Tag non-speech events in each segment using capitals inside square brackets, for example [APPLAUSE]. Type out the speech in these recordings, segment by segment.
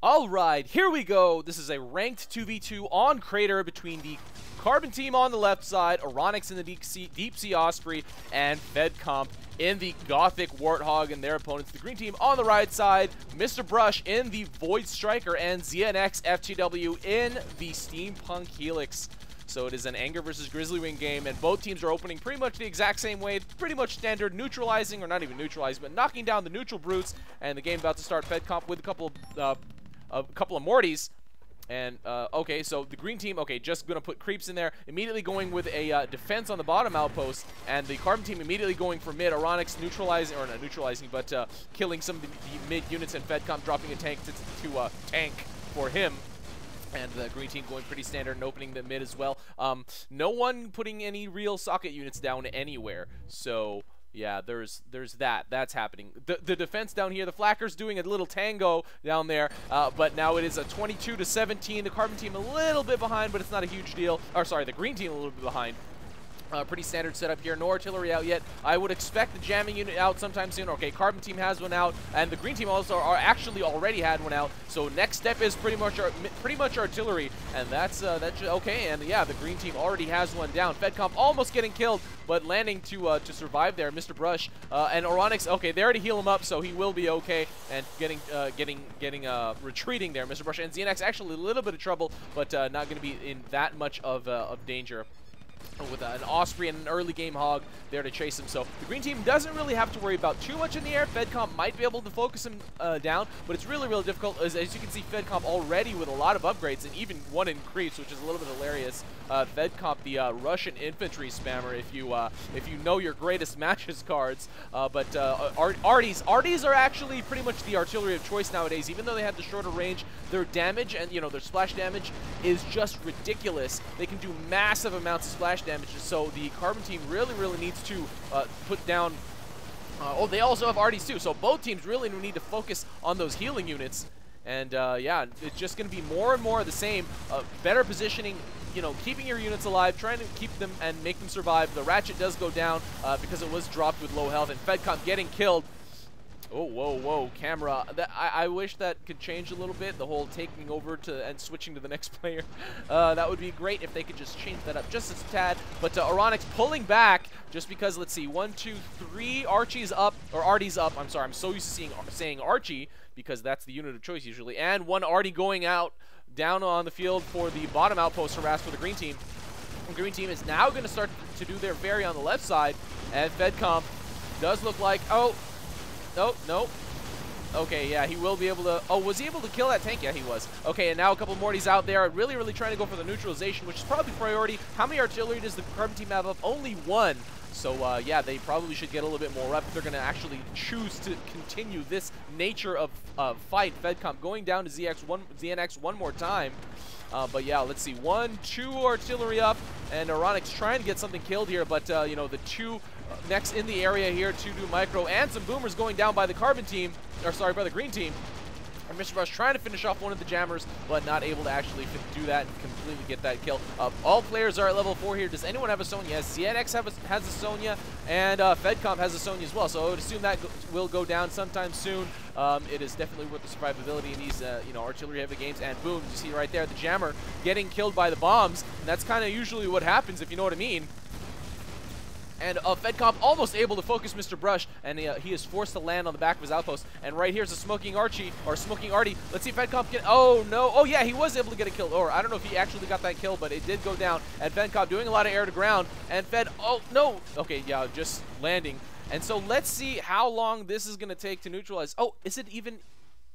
All right, here we go. This is a ranked 2v2 on Crater between the Carbon team on the left side, Ohranex in the Deep Sea, Deep sea Osprey, and FedComp in the Gothic Warthog and their opponents. The green team on the right side, Mr. Brush in the Void Striker, and ZNX FTW in the Steampunk Helix. So it is an Anger versus Grizzly Wing game, and both teams are opening pretty much the exact same way. Pretty much standard neutralizing, or not even neutralizing, but knocking down the neutral brutes. And the game about to start. FedComp with a couple of uh, a couple of Mortys. And, uh, okay, so the green team, okay, just going to put creeps in there, immediately going with a uh, defense on the bottom outpost, and the carbon team immediately going for mid, Ohranex neutralizing, or not neutralizing, but uh, killing some of the, the, mid units, and FedCom dropping a tank to, to uh, tank for him. And the green team going pretty standard and opening the mid as well. Um, no one putting any real socket units down anywhere, so yeah, there's there's that. That's happening. The, the defense down here, the Flackers doing a little tango down there, uh, but now it is a 22 to 17. The Carbon team a little bit behind, but it's not a huge deal. Or sorry, the Green team a little bit behind. Uh, pretty standard setup here. No artillery out yet. I would expect the jamming unit out sometime soon. Okay, Carbon Team has one out, and the Green Team also are actually already had one out. So next step is pretty much pretty much artillery, and that's uh, that's okay. And yeah, the Green Team already has one down. FedComp almost getting killed, but landing to uh, to survive there. Mr. Brush uh, and Ohranex. Okay, they already heal him up, so he will be okay. And getting uh, getting getting uh, retreating there, Mr. Brush and ZNX actually a little bit of trouble, but not going to be in that much of of danger with an Osprey and an early game Hog there to chase him. So the green team doesn't really have to worry about too much in the air. FedComp might be able to focus him uh, down, but it's really, really difficult. As, as, you can see, FedComp already with a lot of upgrades and even one in creeps, which is a little bit hilarious. Uh, the uh, Russian infantry spammer, if you uh, if you know your greatest [LAUGHS] matches cards. Uh, but uh, Arties, Arties are actually pretty much the artillery of choice nowadays. Even though they have the shorter range, their damage and you know their splash damage is just ridiculous. They can do massive amounts of splash damage. So the Carbon team really, really needs to uh, put down. Uh, oh, they also have Arties too. So both teams really need to focus on those healing units. And uh, yeah, it's just going to be more and more of the same. Uh, better positioning, you know, keeping your units alive, trying to keep them and make them survive. The Ratchet does go down uh, because it was dropped with low health, and FedCom getting killed Oh, whoa, whoa, camera. That, I, I, wish that could change a little bit, the whole taking over to and switching to the next [LAUGHS] player. Uh, that would be great if they could just change that up just a tad. But uh, Ohranex pulling back just because, let's see, one, two, three Archie's up, or Artie's up. I'm sorry, I'm so used to seeing, saying Archie because that's the unit of choice usually. And one Artie going out down on the field for the bottom outpost harass for the green team. The green team is now going to start to do their ferry on the left side. And FedComp does look like, oh, Nope, nope. Okay, yeah, he will be able to... Oh, was he able to kill that tank? Yeah, he was. Okay, and now a couple Mortys out there. Really, really trying to go for the neutralization, which is probably priority. How many artillery does the Carbon team have up? Only one. So, uh, yeah, they probably should get a little bit more up if they're going to actually choose to continue this nature of uh, fight. FedComp going down to ZX one, ZNX one more time. Uh, but yeah, let's see. One, two artillery up, and Ohranex trying to get something killed here, but, uh, you know, the two next in the area here to do micro, and some boomers going down by the carbon team, or sorry, by the green team. And Mr. Brush trying to finish off one of the jammers, but not able to actually do that and completely get that kill. Uh, all players are at level 4 here. Does anyone have a Sonya? Have a, has a Sonya, and uh, FedComp has a Sonya as well. So I would assume that go will go down sometime soon. Um, it is definitely worth the survivability in these, uh, you know, artillery-heavy games. And boom, you see right there, the jammer getting killed by the bombs. And that's kind of usually what happens, if you know what I mean. And uh, FedComp almost able to focus Mr. Brush, and uh, he is forced to land on the back of his outpost. And right here's a Smoking Archie, or Smoking Artie. Let's see if FedComp can, oh no, oh yeah, he was able to get a kill. Or I don't know if he actually got that kill, but it did go down. And FedComp doing a lot of air to ground, and Fed, oh no, okay, yeah, just landing. And so let's see how long this is going to take to neutralize. Oh, is it even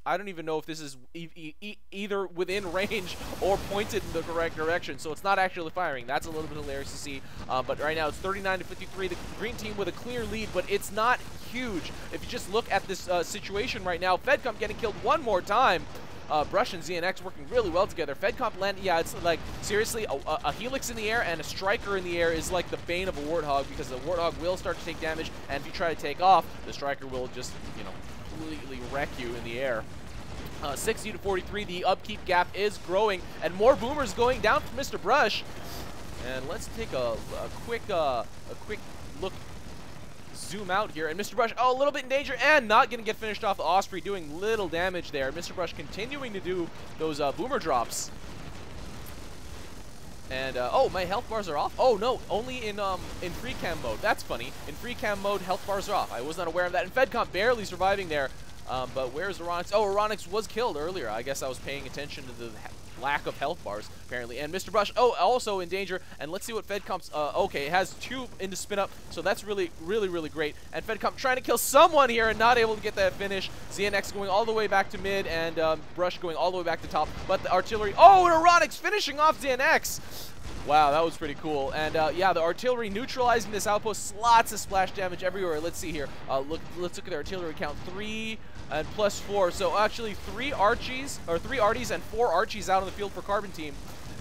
I don't even know if this is e e either within [LAUGHS] range or pointed in the correct direction. So it's not actually firing. That's a little bit hilarious to see. Uh, but right now it's 39 to 53. The green team with a clear lead, but it's not huge. If you just look at this uh, situation right now, FedComp getting killed one more time. Uh, Brush and ZNX working really well together. FedComp land, yeah, it's like, seriously, a, a, Helix in the air and a Striker in the air is like the bane of a Warthog because the Warthog will start to take damage, and if you try to take off, the Striker will just, completely wreck you in the air. Uh, 60 to 43, the upkeep gap is growing, and more boomers going down for Mr. Brush. And let's take a, a quick uh, a quick look zoom out here. And Mr. Brush, oh, a little bit in danger and not going to get finished off Osprey, doing little damage there. Mr. Brush continuing to do those uh, boomer drops. And, uh, oh, my health bars are off? Oh, no, only in um, in free cam mode. That's funny. In free cam mode, health bars are off. I was not aware of that. And FedComp barely surviving there. Um, but where's Ohranex? Oh, Ohranex was killed earlier. I guess I was paying attention to the lack of health bars, apparently. And Mr. Brush, oh, also in danger. And let's see what FedComp's, uh, okay, it has two into spin up, so that's really, really, really great. And FedComp trying to kill someone here and not able to get that finish. ZNX going all the way back to mid and um, Brush going all the way back to top. But the artillery, oh, and Ohranex finishing off ZNX. Wow, that was pretty cool. And uh, yeah, the artillery neutralizing this outpost. Lots of splash damage everywhere. Let's see here. Uh, look, let's look at the artillery count. Three and plus four. So actually three Archies, or three Arties and four Archies out on the field for Carbon Team.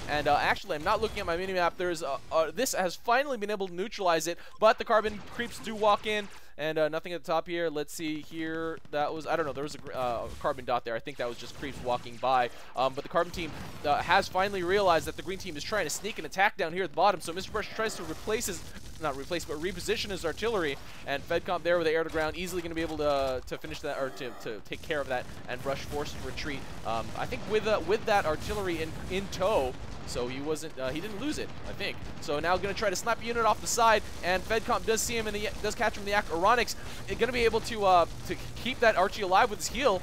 And uh, actually, I'm not looking at my minimap. There's uh, uh, this has finally been able to neutralize it, but the Carbon creeps do walk in. And uh, nothing at the top here. Let's see here. That was, I don't know, there was a uh, carbon dot there. I think that was just creeps walking by. Um, but the carbon team uh, has finally realized that the green team is trying to sneak an attack down here at the bottom. So Mr. Brush tries to replace his, not replace, but reposition his artillery. And FedComp there with the air to ground, easily going to be able to, to finish that, or to, to take care of that. And Brush forced retreat. Um, I think with, uh, with that artillery in, in tow, so he wasn't, uh, he didn't lose it, I think. So now going to try to snap unit off the side, and FedComp does see him in the, does catch him in the act. Ohranex going to be able to, uh, to keep that Archie alive with his heal.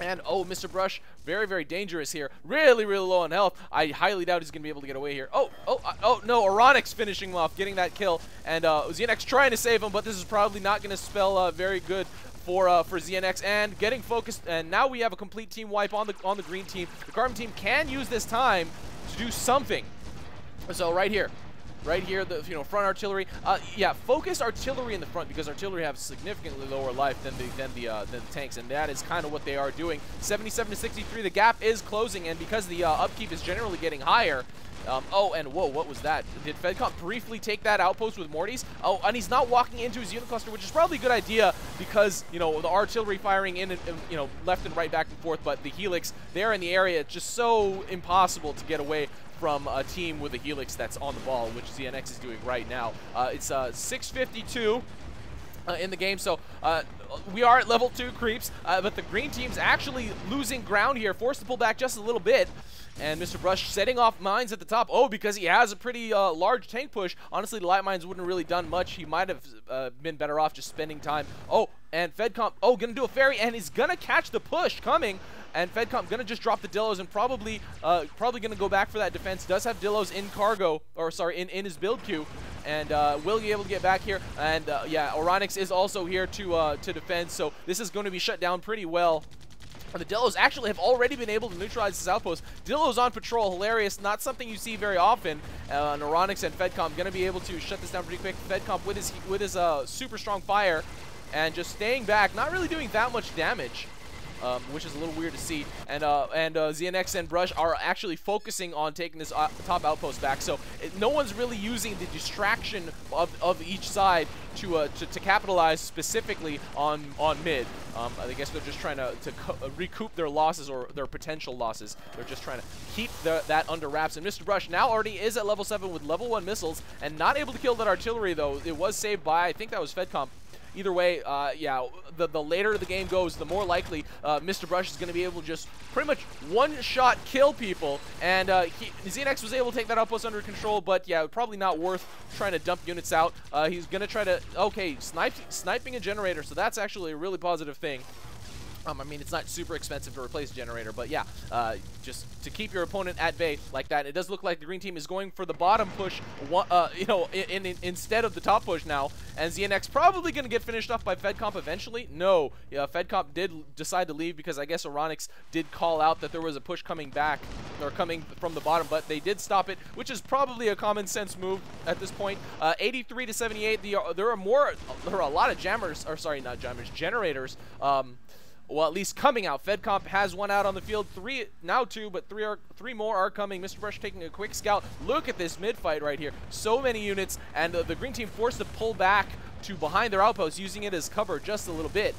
And, oh, Mr. Brush, very, very dangerous here. Really, really low on health. I highly doubt he's going to be able to get away here. Oh, oh, uh, oh, no, Ohranex finishing him off, getting that kill. And uh, ZNX trying to save him, but this is probably not going to spell uh, very good for uh, for ZNX and getting focused. And now we have a complete team wipe on the on the green team. The Carbon team can use this time to do something. So right here, right here, the you know front artillery. Uh, yeah, focus artillery in the front because artillery have significantly lower life than the than the uh, than the tanks, and that is kind of what they are doing. 77 to 63, the gap is closing, and because the uh, upkeep is generally getting higher. Um, oh, and whoa, what was that? Did FedComp briefly take that outpost with Mortys? Oh, and he's not walking into his unit cluster, which is probably a good idea because, you know, the artillery firing in, and, you know, left and right, back and forth, but the Helix, there in the area, it's just so impossible to get away from a team with a Helix that's on the ball, which ZNX is doing right now. Uh, it's uh, 652 uh, in the game, so uh, we are at level 2 creeps, uh, but the green team's actually losing ground here, forced to pull back just a little bit. And Mr. Brush setting off mines at the top. Oh, because he has a pretty uh, large tank push. Honestly, the light mines wouldn't really done much. He might have uh, been better off just spending time. Oh, and FedComp, oh, to do a ferry, and he's to catch the push coming and FedComp gonna just drop the Dillos and probably uh, probably gonna go back for that defense. Does have Dillos in cargo, or sorry, in, in his build queue, and uh, will be able to get back here. And uh, yeah, Ohranex is also here to uh, to defend, so this is going to be shut down pretty well. And the Dillos actually have already been able to neutralize this outpost. Dillos on patrol, hilarious, not something you see very often. Uh, and Ohranex and FedComp going to be able to shut this down pretty quick. FedComp with his with his uh, super strong fire and just staying back, not really doing that much damage um, which is a little weird to see. And uh, and uh, ZNX and Brush are actually focusing on taking this uh, top outpost back. So it, no one's really using the distraction of, of each side to, uh, to, to capitalize specifically on on mid. Um, I guess they're just trying to, to uh, recoup their losses or their potential losses. They're just trying to keep the, that under wraps. And Mr. Brush now already is at level 7 with level 1 missiles and not able to kill that artillery, though. It was saved by, I think that was FedComp either way, uh, yeah, the, the later the game goes, the more likely uh, Mr. Brush is going to be able to just pretty much one-shot kill people. And uh, was able to take that outpost under control, but yeah, probably not worth trying to dump units out. Uh, he's going to try to, okay, snipe, sniping a generator, so that's actually a really positive thing. Um, I mean, it's not super expensive to replace a generator, but yeah, uh, just to keep your opponent at bay like that. It does look like the green team is going for the bottom push, uh, you know, in, in, instead of the top push now. And ZNX probably going to get finished off by FedComp eventually. No, yeah, FedComp did decide to leave because I guess Ohranex did call out that there was a push coming back or coming from the bottom, but they did stop it, which is probably a common sense move at this point. Uh, 83 to 78. The, uh, there are more, there are a lot of jammers, or sorry, not jammers, generators. Um, well, at least coming out. FedComp has one out on the field. Three, now two, but three are three more are coming. Mr. Brush taking a quick scout. Look at this mid fight right here. So many units, and uh, the green team forced to pull back to behind their outpost, using it as cover just a little bit.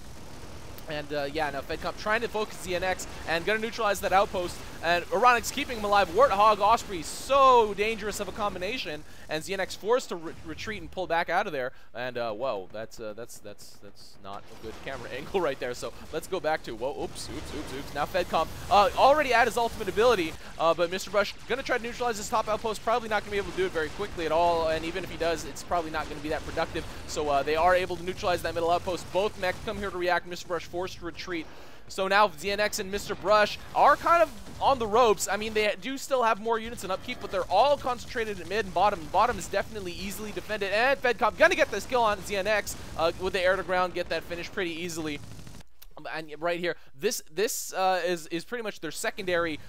And uh, yeah, now FedComp trying to focus ZNX and going to neutralize that outpost. And Ohranex keeping him alive. Warthog, Osprey, so dangerous of a combination. And ZNX forced to re retreat and pull back out of there. And uh, whoa, that's uh, that's that's that's not a good camera [LAUGHS] angle right there. So let's go back to whoa, oops, oops, oops, oops. Now FedComp uh, already at his ultimate ability, uh, but Mr. Brush going to try to neutralize his top outpost. Probably not going to be able to do it very quickly at all. And even if he does, it's probably not going to be that productive. So uh, they are able to neutralize that middle outpost. Both mechs come here to react. Mr. Brush forced retreat. So now ZNX and Mr. Brush are kind of on the ropes. I mean, they do still have more units in upkeep, but they're all concentrated at mid and bottom. Bottom is definitely easily defended. And FedComp gonna get this kill on ZNX uh, with the air to ground, get that finish pretty easily. Um, and right here, this this uh, is is pretty much their secondary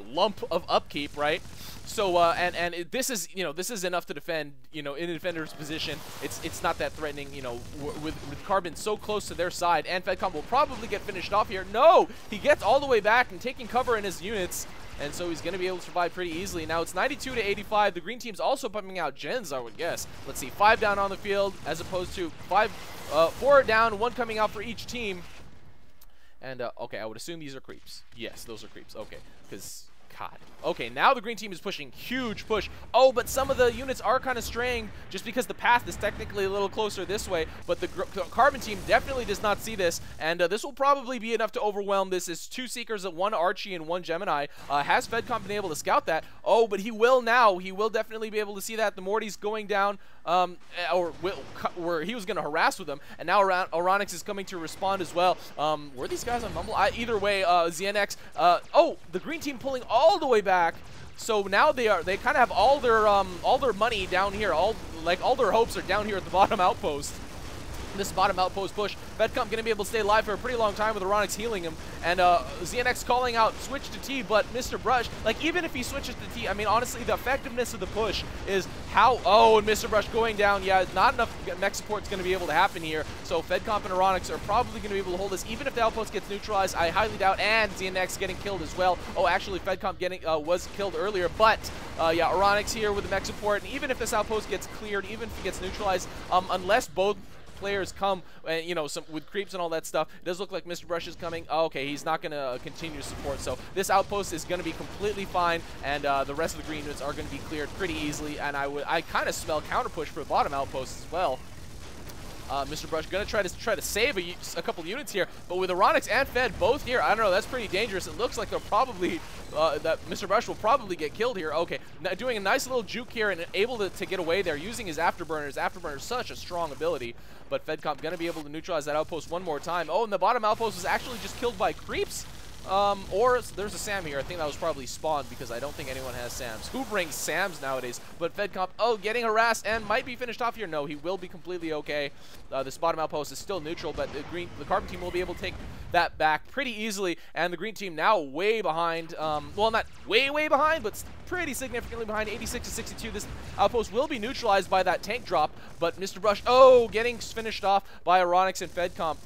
lump of upkeep, right? So uh, and and it, this is you know this is enough to defend you know in a defender's position. It's it's not that threatening you know with with Carbon so close to their side and FedComp will probably get finished off here. No, he gets all the way back and taking cover in his units. And so he's going to be able to survive pretty easily. Now it's 92 to 85. The green team's also pumping out gens, I would guess. Let's see, five down on the field as opposed to five, uh, four down, one coming out for each team. And, uh, okay, I would assume these are creeps. Yes, those are creeps. Okay, because Okay, now the green team is pushing. Huge push. Oh, but some of the units are kind of straying just because the path is technically a little closer this way. But the, Carbon team definitely does not see this. And uh, this will probably be enough to overwhelm this. Is two Seekers, at one Archie, and one Gemini. Uh, has FedComp been able to scout that? Oh, but he will now. He will definitely be able to see that. The Morty's going down, um, eh, or where he was going to harass with them. And now Ohranex is coming to respond as well. Um, were these guys on Mumble? I, either way, uh, ZNX. Uh, oh, the green team pulling all the way back back. So now they are they kind of have all their um all their money down here. All like all their hopes are down here at the [LAUGHS] bottom outpost this bottom outpost push. FedComp going to be able to stay alive for a pretty long time with Ohranex healing him. And uh, ZNX calling out switch to T, but Mr. Brush, like even if he switches to T, I mean, honestly, the effectiveness of the push is how, oh, and Mr. Brush going down. Yeah, not enough mech support is going to be able to happen here. So FedComp and Ohranex are probably going to be able to hold this. Even if the outpost gets neutralized, I highly doubt, and ZNX getting killed as well. Oh, actually, FedComp getting uh, was killed earlier, but uh, yeah, Ohranex here with the mech support, and even if this outpost gets cleared, even if it gets neutralized, um, unless both players come, uh, you know, some with creeps and all that stuff. It does look like Mr. Brush is coming. Oh, okay, he's not going to uh, continue support. So this outpost is going to be completely fine, and uh, the rest of the green units are going to be cleared pretty easily. And I would, I kind of smell counter push for the bottom outpost as well. Uh, Mr. Brush to try to try to save a, a, couple units here, but with Ohranex and Fed both here, I don't know, that's pretty dangerous. It looks like they'll probably, uh, that Mr. Brush will probably get killed here. Okay, now doing a nice little juke here and able to, to get away there using his Afterburners. Afterburners such a strong ability, but FedComp to be able to neutralize that outpost one more time. Oh, and the bottom outpost was actually just killed by creeps. Um, or there's a Sam here. I think that was probably spawned because I don't think anyone has Sams. Who brings Sams nowadays? But FedComp, oh, getting harassed and might be finished off here. No, he will be completely okay. Uh, this bottom outpost is still neutral, but the green, the Carbon team will be able to take that back pretty easily. And the green team now way behind. Um, well, not way, way behind, but pretty significantly behind, 86 to 62. This outpost will be neutralized by that tank drop, but Mr. Brush, oh, getting finished off by Ohranex and FedComp.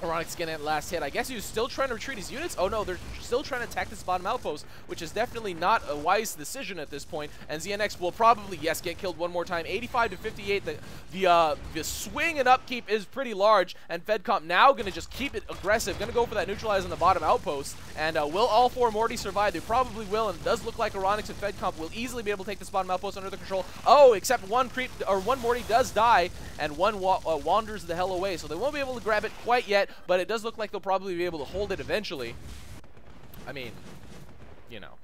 Ohranex getting that last hit. I guess he's still trying to retreat his units. Oh no, they're still trying to attack this bottom outpost, which is definitely not a wise decision at this point. And ZNX will probably, yes, get killed one more time. 85 to 58. The the uh, the swing and upkeep is pretty large, and FedComp now going to just keep it aggressive. Going to go for that neutralize on the bottom outpost. And uh, will all four Morty survive? They probably will, and it does look like Ohranex and FedComp will easily be able to take this bottom outpost under the control. Oh, except one creep or one Morty does die, and one wa uh, wanders the hell away. So they won't be able to grab it quite yet but it does look like they'll probably be able to hold it eventually. I mean, you know.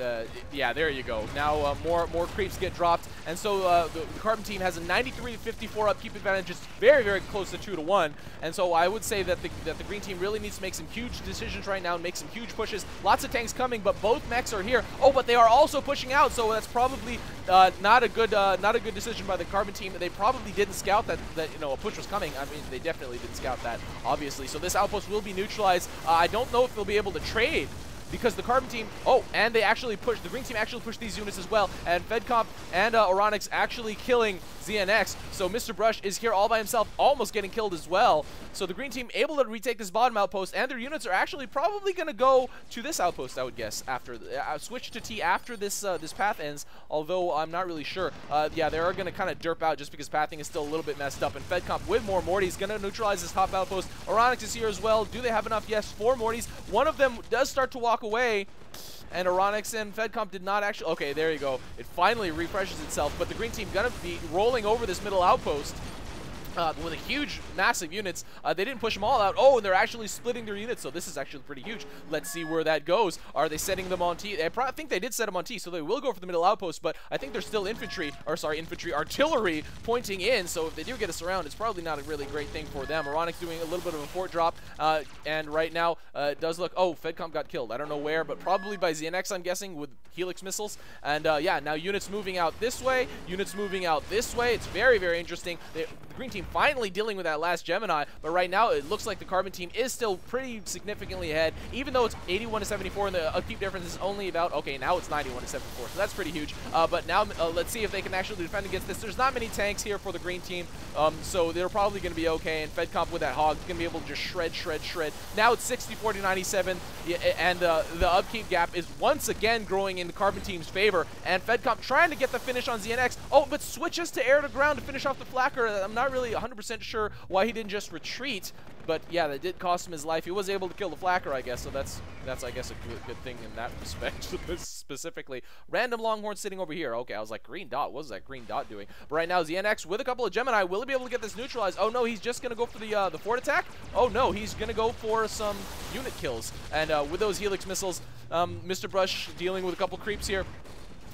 Uh, yeah, there you go. Now uh, more more creeps get dropped, and so uh, the, Carbon team has a 93 to 54 upkeep advantage, just very very close to two to one. And so I would say that the that the green team really needs to make some huge decisions right now and make some huge pushes. Lots of tanks coming, but both mechs are here. Oh, but they are also pushing out, so that's probably uh, not a good uh, not a good decision by the Carbon team. They probably didn't scout that that you know a push was coming. I mean, they definitely didn't scout that, obviously. So this outpost will be neutralized. Uh, I don't know if they'll be able to trade because the Carbon team, oh, and they actually pushed, the green team actually pushed these units as well, and FedComp and uh, Ohranex actually killing ZNX. So Mr. Brush is here all by himself, almost getting killed as well. So the green team able to retake this bottom outpost, and their units are actually probably going to go to this outpost, I would guess, after uh, switch to T after this uh, this path ends. Although I'm not really sure. Uh, yeah, they are going to kind of derp out just because pathing is still a little bit messed up. And FedComp with more Morty Mortys going to neutralize this top outpost. Ohranex is here as well. Do they have enough? Yes, four Mortys. One of them does start to walk away and Ohranex and FedComp did not actually... Okay, there you go. It finally refreshes itself, but the green team gonna be rolling over this middle outpost uh, with a huge, massive units. Uh, they didn't push them all out. Oh, and they're actually splitting their units, so this is actually pretty huge. Let's see where that goes. Are they setting them on T? I think they did set them on T, so they will go for the middle outpost, but I think there's still infantry, or sorry, infantry, artillery pointing in, so if they do get us around, it's probably not a really great thing for them. Ohranex doing a little bit of a fort drop, uh, and right now uh, it does look, oh, FedCom got killed. I don't know where, but probably by ZNX, I'm guessing, with Helix missiles. And uh, yeah, now units moving out this way, units moving out this way. It's very, very interesting. They, the green team finally dealing with that last Gemini, but right now it looks like the Carbon team is still pretty significantly ahead, even though it's 81 to 74 and the upkeep difference is only about, okay, now it's 91 to 74, so that's pretty huge. Uh, but now uh, let's see if they can actually defend against this. There's not many tanks here for the green team, um, so they're probably going to be okay, and FedComp with that Hog is going to be able to just shred, shred, shred. Now it's 64 to 97, and uh, the upkeep gap is once again growing in the Carbon team's favor, and FedComp trying to get the finish on ZNX. Oh, but switches to air to ground to finish off the Flacker. I'm not really 100% sure why he didn't just retreat. But yeah, that did cost him his life. He was able to kill the Flacker, I guess, so that's, that's I guess, a good, good thing in that [LAUGHS] respect [LAUGHS] specifically. Random Longhorn sitting over here. Okay, I was like, green dot, what is that green dot doing? But right now, ZNX with a couple of Gemini, will he be able to get this neutralized? Oh no, he's just going to go for the uh, the fort attack? Oh no, he's going to go for some unit kills. And uh, with those Helix missiles, um, Mr. Brush dealing with a couple creeps here.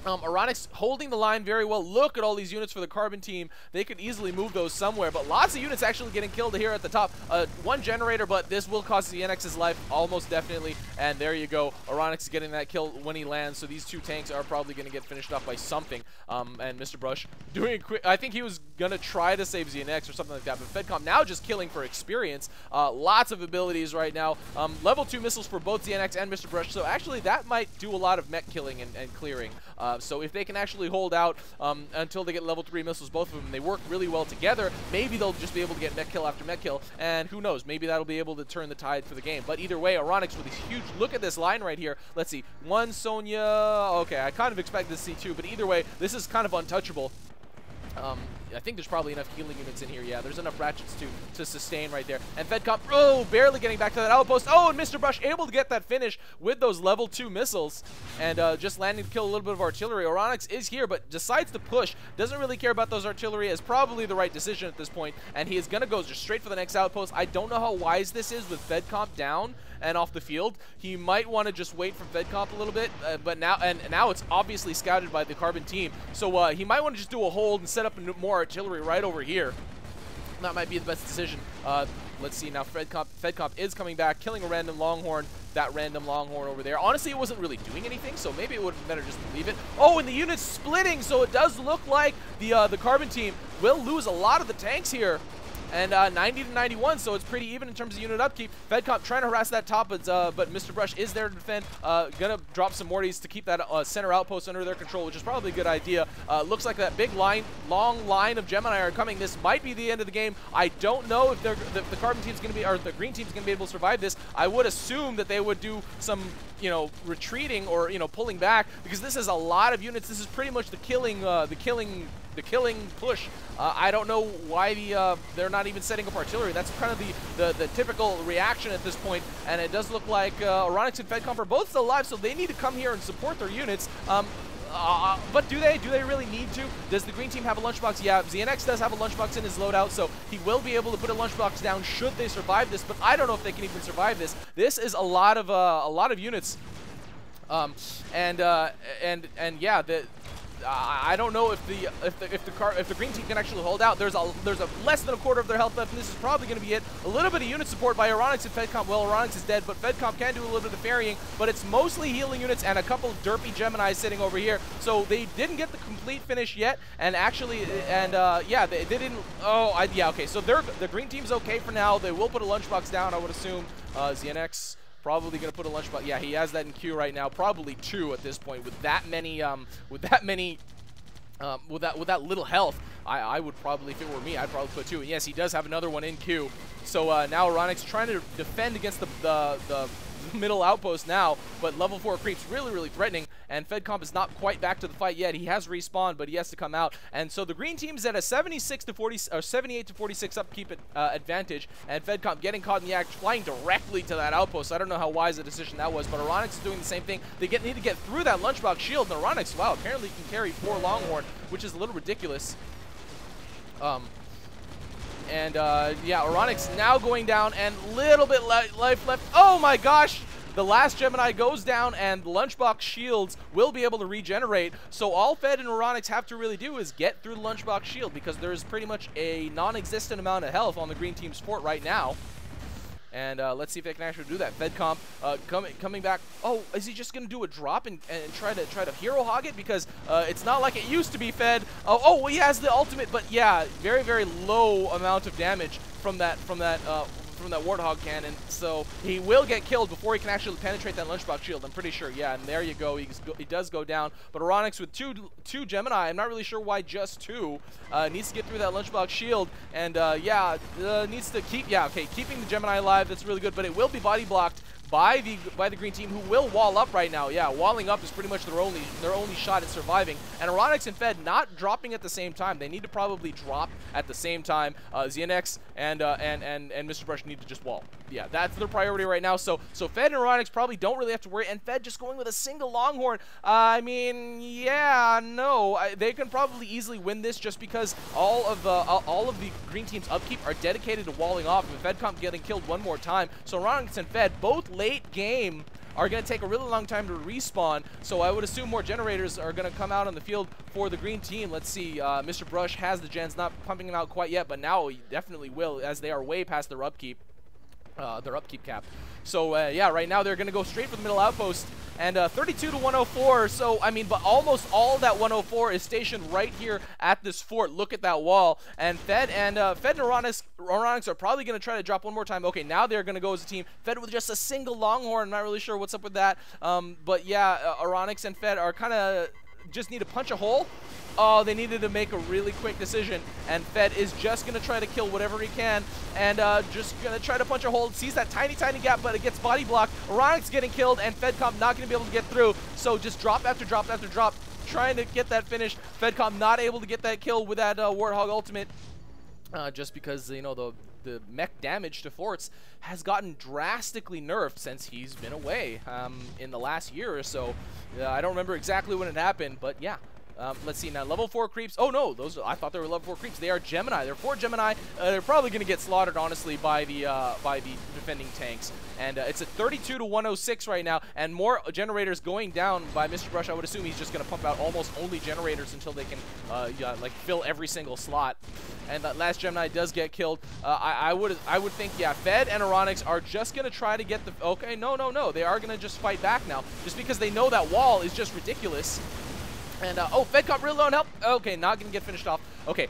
Um, Ohranex holding the line very well. Look at all these units for the Carbon team. They could easily move those somewhere, but lots of units actually getting killed here at the top. Uh, one generator, but this will cost ZNX's life almost definitely. And there you go. Ohranex getting that kill when he lands, so these two tanks are probably going to get finished off by something. Um, and Mr. Brush doing a quick. I think he was going to try to save ZNX or something like that, but FedComp now just killing for experience. Uh, lots of abilities right now. Um, level 2 missiles for both ZNX and Mr. Brush, so actually that might do a lot of mech killing and, and clearing. Uh, so if they can actually hold out um, until they get level 3 missiles, both of them, they work really well together, maybe they'll just be able to get mech kill after mech kill, and who knows, maybe that'll be able to turn the tide for the game. But either way, Ohranex with this huge, look at this line right here. Let's see, one Sonya, okay, I kind of expected to see two, but either way, this is kind of untouchable. Um, I think there's probably enough healing units in here. Yeah, there's enough ratchets to to sustain right there. And FedComp, oh, barely getting back to that outpost. Oh, and Mr. Brush able to get that finish with those level 2 missiles and uh, just landing to kill a little bit of artillery. Ohranex is here, but decides to push. Doesn't really care about those artillery. Is probably the right decision at this point, and he is going to go just straight for the next outpost. I don't know how wise this is with FedComp down and off the field. He might want to just wait for FedComp a little bit, uh, but now and now it's obviously scouted by the Carbon team. So uh, he might want to just do a hold and set up more artillery right over here. That might be the best decision. Uh, let's see now. FedComp, FedComp is coming back, killing a random Longhorn. That random Longhorn over there. Honestly, it wasn't really doing anything, so maybe it would have been better just to leave it. Oh, and the unit's splitting, so it does look like the uh, the Carbon team will lose a lot of the tanks here and uh, 90 to 91, so it's pretty even in terms of unit upkeep. FedComp trying to harass that top, but, uh, but Mr. Brush is there to defend. Uh, gonna drop some Mortys to keep that uh, center outpost under their control, which is probably a good idea. Uh, looks like that big line, long line of Gemini are coming. This might be the end of the game. I don't know if, the, the Carbon team's gonna be, or the Green team's gonna be able to survive this. I would assume that they would do some, you know, retreating or you know pulling back because this is a lot of units. This is pretty much the killing, uh, the killing the killing push. Uh, I don't know why the uh, they're not even setting up artillery. That's kind of the, the, the, typical reaction at this point, and it does look like uh, and FedComp are both still alive, so they need to come here and support their units. Um, uh, but do they? Do they really need to? Does the green team have a lunchbox? Yeah, ZNX does have a lunchbox in his loadout, so he will be able to put a lunchbox down should they survive this. But I don't know if they can even survive this. This is a lot of uh, a lot of units, um, and uh, and and yeah, the I don't know if the if the if the car if the green team can actually hold out. There's a there's a less than a quarter of their health left, and this is probably going to be it. A little bit of unit support by Ohranex and FedComp. Well, Ohranex is dead, but FedComp can do a little bit of ferrying, but it's mostly healing units and a couple derpy Gemini sitting over here. So they didn't get the complete finish yet, and actually, and uh, yeah, they, they didn't. Oh, I, yeah, okay. So they're the green team's okay for now. They will put a lunchbox down, I would assume. Uh, ZNX Probably going to put a lunchbox. Yeah, he has that in queue right now. Probably two at this point with that many, um, with that many um, with that with that little health, I, I would probably, if it were me, I'd probably put two. And yes, he does have another one in queue. So uh, now Ohranex trying to defend against the, the, the [LAUGHS] middle outpost now, but level 4 creeps really, really threatening, and FedComp is not quite back to the fight yet. He has respawned, but he has to come out, and so the green team is at a 76 to 40, or 78 to 46 upkeep uh, advantage, and FedComp getting caught in the act, flying directly to that outpost. I don't know how wise a decision that was, but Ohranex is doing the same thing. They get, need to get through that lunchbox shield, and Ohranex, wow, apparently can carry four Longhorn, which is a little ridiculous. Um, and uh, yeah, Ohranex now going down and little bit life left. Oh my gosh! The last Gemini goes down and Lunchbox shields will be able to regenerate. So all Fed and Ohranex have to really do is get through the Lunchbox shield because there's pretty much a non-existent amount of health on the green team's fort right now. And uh, let's see if they can actually do that. FedComp uh, coming coming back. Oh, is he just going to do a drop and, and try to try to hero hog it? Because uh, it's not like it used to be Fed. Oh, oh, he has the ultimate, but yeah, very very low amount of damage from that from that uh, from that Warthog cannon, so he will get killed before he can actually penetrate that lunchbox shield. I'm pretty sure. Yeah, and there you go. Go, he does go down. But Ohranex with two two Gemini, I'm not really sure why just two, uh, needs to get through that lunchbox shield. And uh, yeah, uh, needs to keep, yeah, okay, keeping the Gemini alive, that's really good, but it will be body blocked by the by the green team, who will wall up right now. Yeah, walling up is pretty much their only their only shot at surviving. And Ohranex and Fed not dropping at the same time. They need to probably drop at the same time. Uh, ZNX and uh, and and and Mr. Brush need to just wall. Yeah, that's their priority right now. So so Fed and Ohranex probably don't really have to worry. And Fed just going with a single Longhorn. Uh, I mean, yeah, no, I, they can probably easily win this just because all of the all of the green team's upkeep are dedicated to walling off. And FedComp getting killed one more time. So Ohranex and Fed both late game are going to take a really long time to respawn, so I would assume more generators are going to come out on the field for the green team. Let's see, uh, Mr. Brush has the gens, not pumping them out quite yet, but now he definitely will, as they are way past their upkeep, uh, their upkeep cap. So uh, yeah, right now they're going to go straight for the middle outpost. And uh, 32 to 104, so I mean, but almost all that 104 is stationed right here at this fort. Look at that wall. And Fed and uh, Fed and are probably going to try to drop one more time. Okay, now they're going to go as a team. Fed with just a single Longhorn. I'm not really sure what's up with that. Um, but yeah, uh, and Fed are kind of just need to punch a hole Oh, they needed to make a really quick decision, and Fed is just going to try to kill whatever he can, and uh, just going to try to punch a hole. Sees that tiny, tiny gap, but it gets body blocked. Ohranex getting killed, and FedComp not going to be able to get through, so just drop after drop after drop, trying to get that finish. FedComp not able to get that kill with that uh, Warthog ultimate, uh, just because, you know, the the mech damage to forts has gotten drastically nerfed since he's been away um, in the last year or so. Uh, I don't remember exactly when it happened, but yeah, um, let's see now. Level four creeps. Oh no, those I thought they were level four creeps. They are Gemini. They're four Gemini. Uh, they're probably going to get slaughtered, honestly, by the uh, by the defending tanks. And uh, it's a 32 to 106 right now, and more generators going down by Mr. Brush. I would assume he's just going to pump out almost only generators until they can uh, yeah, like fill every single slot. And that last Gemini does get killed. Uh, I, I, would I would think yeah, Fed and Ohranex are just going to try to get the. Okay, no, no, no. They are going to just fight back now, just because they know that wall is just ridiculous. And, uh, oh, Fed FedComp real low on help. Okay, not going to get finished off. Okay,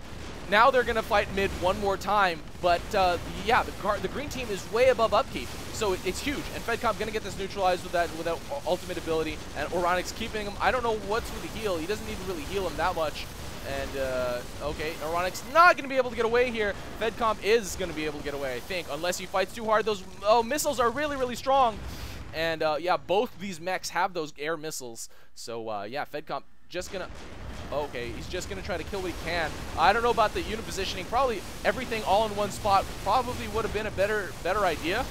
now they're going to fight mid one more time. But, uh, yeah, the, the green team is way above upkeep. So it, it's huge. And FedComp going to get this neutralized with that, with that ultimate ability. And Ohranex keeping him. I don't know what's with the heal. He doesn't need to really heal him that much. And, uh, okay, Ohranex not going to be able to get away here. FedComp is going to be able to get away, I think. Unless he fights too hard. Those oh, missiles are really, really strong. And, uh, yeah, both these mechs have those air missiles. So, uh, yeah, FedComp just gonna... Okay, he's just gonna try to kill what he can. I don't know about the unit positioning. Probably everything all in one spot probably would have been a better better idea.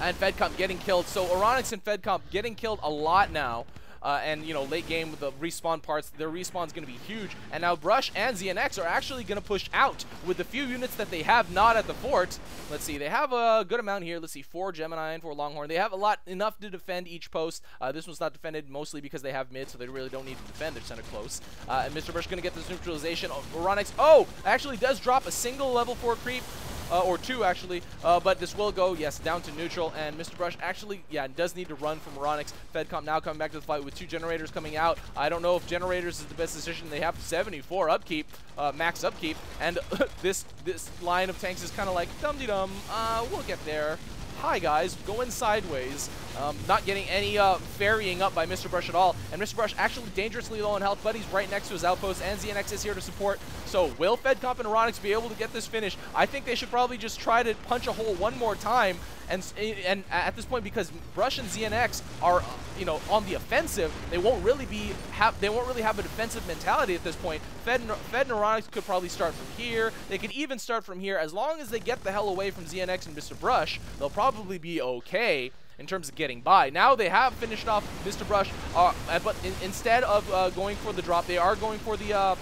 And FedComp getting killed. So Ohranex and FedComp getting killed a lot now. Uh, and, you know, late game with the respawn parts, their respawn's going to be huge. And now Brush and ZNX are actually going to push out with the few units that they have not at the fort. Let's see, they have a good amount here. Let's see, four Gemini and four Longhorn. They have a lot, enough to defend each post. Uh, this one's not defended mostly because they have mid, so they really don't need to defend. They're center close. Uh, and Mr. Brush going to get this neutralization. Oh, Ohranex, oh, actually does drop a single level 4 creep uh, or two actually, uh, but this will go, yes, down to neutral, and Mr. Brush actually, yeah, does need to run from Ohranex. FedComp now coming back to the fight with two generators coming out. I don't know if generators is the best decision. They have 74 upkeep, uh, max upkeep, and [LAUGHS] this this line of tanks is kind of like, dum-de-dum, uh, we'll get there. Hi guys, going sideways. Um, not getting any uh, ferrying up by Mr. Brush at all. And Mr. Brush actually dangerously low on health, but he's right next to his outpost, and ZNX is here to support. So will FedComp and Ohranex be able to get this finish? I think they should probably just try to punch a hole one more time and and at this point because Brush and ZNX are you know on the offensive, they won't really be have they won't really have a defensive mentality at this point. Fed Fed Neuronix could probably start from here. They could even start from here as long as they get the hell away from ZNX and Mr. Brush. They'll probably be okay in terms of getting by. Now they have finished off Mr. Brush, uh, but in, instead of uh, going for the drop, they are going for the uh,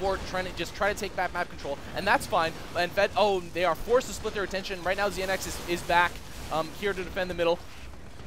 for trying to just try to take back map control, and that's fine. And Fed, oh, they are forced to split their attention. Right now, ZNX is, is back um, here to defend the middle.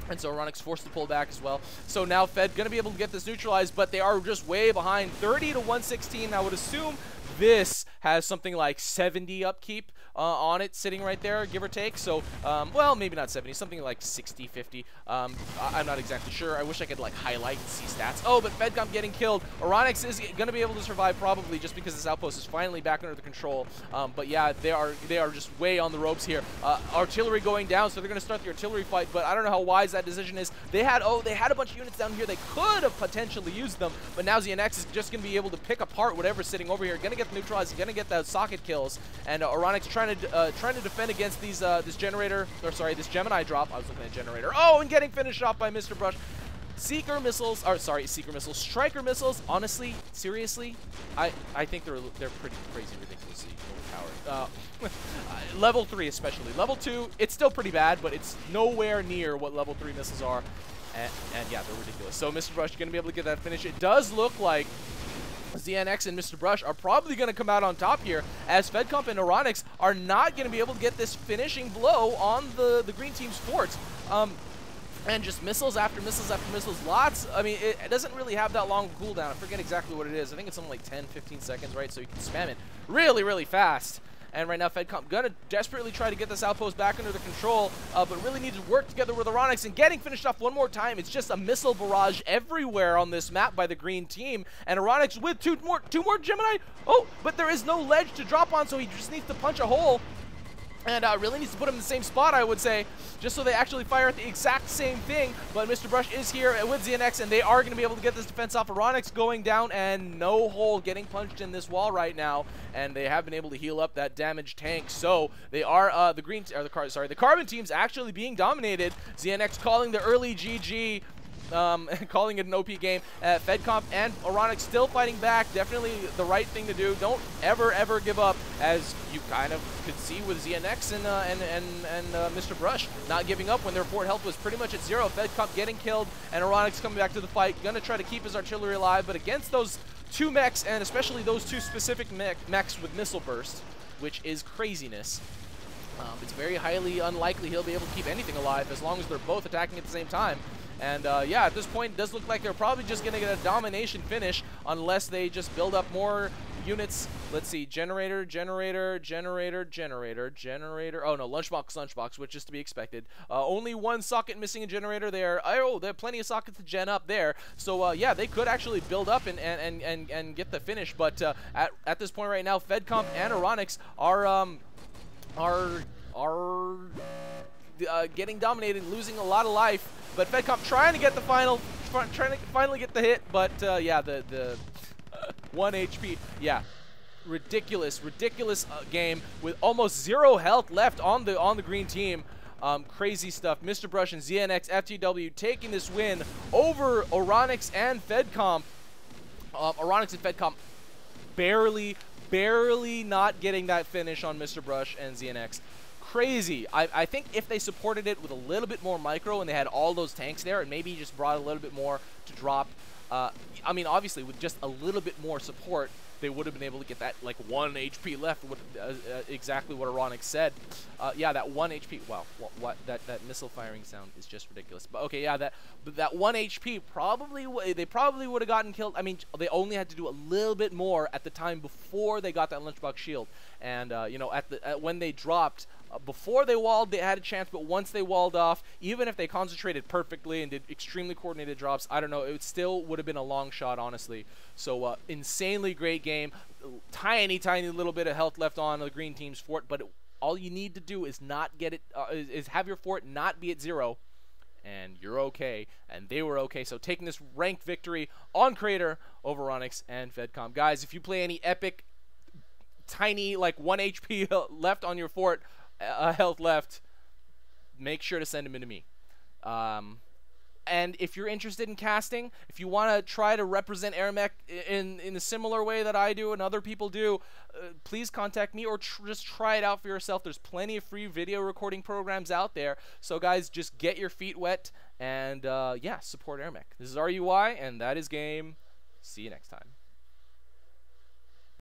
And so Ohranex's forced to pull back as well. So now Fed going to be able to get this neutralized, but they are just way behind 30 to 116. I would assume this has something like 70 upkeep uh, on it sitting right there, give or take. So, um, well, maybe not 70, something like 60, 50. Um, I am not exactly sure. I wish I could like highlight and see stats. Oh, but FedComp getting killed. Ohranex is going to be able to survive probably just because this outpost is finally back under the control. Um, but yeah, they are they are just way on the ropes here. Uh, artillery going down, so they're going to start the artillery fight. But I don't know how wise that decision is. They had oh they had a bunch of units down here. They could have potentially used them, but now ZNX is just going to be able to pick apart whatever's sitting over here. Going to get the neutralized. Going to get the socket kills, and uh, Ohranex trying to uh, trying to defend against these uh, this generator, or sorry, this Gemini drop. I was looking at generator. Oh, and getting finished off by Mr. Brush. Seeker missiles, or sorry, Seeker missiles, Striker missiles. Honestly, seriously, I I think they're they're pretty crazy, ridiculously overpowered. Uh, [LAUGHS] level three, especially level two, it's still pretty bad, but it's nowhere near what level three missiles are. And, and yeah, they're ridiculous. So Mr. Brush to be able to get that finish. It does look like ZNX and Mr. Brush are probably going to come out on top here as FedComp and Ohranex are not going to be able to get this finishing blow on the, the green team's forts. Um, and just missiles after missiles after missiles. Lots. I mean, it, it, doesn't really have that long cooldown. I forget exactly what it is. I think it's something like 10, 15 seconds, right? So you can spam it really, really fast. And right now, FedComp gonna desperately try to get this outpost back under the control, uh, but really needs to work together with Ohranex and getting finished off one more time. It's just a missile barrage everywhere on this map by the green team. And Ohranex with two more, two more Gemini. Oh, but there is no ledge to drop on, so he just needs to punch a hole. And uh, really needs to put him in the same spot, I would say, just so they actually fire at the exact same thing. But Mr. Brush is here with ZNX, and they are going to be able to get this defense off. Ohranex going down, and no hole getting punched in this wall right now. And they have been able to heal up that damaged tank. So they are uh, the green, or the car, sorry, the carbon team's actually being dominated. ZNX calling the early GG um, [LAUGHS] calling it an OP game. Uh, FedComp and Ohranex still fighting back. Definitely the right thing to do. Don't ever, ever give up, as you kind of could see with ZNX and uh, and and, and uh, Mr. Brush not giving up when their fort health was pretty much at zero. FedComp getting killed, and Ohranex coming back to the fight. Gonna try to keep his artillery alive, but against those two mechs, and especially those two specific mech mechs with missile burst, which is craziness. Um, it's very highly unlikely he'll be able to keep anything alive as long as they're both attacking at the same time. And uh, yeah, at this point, it does look like they're probably just going to get a domination finish unless they just build up more units. Let's see, generator, generator, generator, generator, generator. Oh no, lunchbox, lunchbox, which is to be expected. Uh, only one socket missing a generator there. Oh, there are plenty of sockets to gen up there. So uh, yeah, they could actually build up and and and and get the finish. But uh, at at this point right now, FedComp and Ohranex are um are are uh, getting dominated, losing a lot of life. But FedComp trying to get the final, trying to finally get the hit, but uh, yeah, the the [LAUGHS] one HP, yeah, ridiculous, ridiculous uh, game with almost zero health left on the on the green team. Um, crazy stuff. Mr. Brush and ZNX FTW taking this win over Ohranex and FedComp. Um, Ohranex and FedComp barely, barely not getting that finish on Mr. Brush and ZNX crazy. I, I think if they supported it with a little bit more micro and they had all those tanks there and maybe just brought a little bit more to drop, uh, I mean, obviously with just a little bit more support, they would have been able to get that like one HP left. What, uh, uh, exactly what Ohranex said. Uh, yeah, that one HP. Wow, what, what, that that missile firing sound is just ridiculous. But okay, yeah, that but that one HP probably they probably would have gotten killed. I mean, they only had to do a little bit more at the time before they got that lunchbox shield. And uh, you know, at the when they dropped, uh, before they walled, they had a chance, but once they walled off, even if they concentrated perfectly and did extremely coordinated drops, I don't know, it still would have been a long shot, honestly. So, uh, insanely great game. Tiny, tiny little bit of health left on the green team's fort, but it all you need to do is not get it, uh, is, is have your fort not be at zero, and you're okay. And they were okay. So taking this ranked victory on Crater over Onyx and Fedcom. Guys, if you play any epic, tiny, like 1 HP [LAUGHS] left on your fort, uh, [LAUGHS] health left, make sure to send them into me. Um, and if you're interested in casting, if you want to try to represent AirMech in in a similar way that I do and other people do, uh, please contact me or tr just try it out for yourself. There's plenty of free video recording programs out there. So guys, just get your feet wet and uh, yeah, support AirMech. This is RUI, and that is game. See you next time.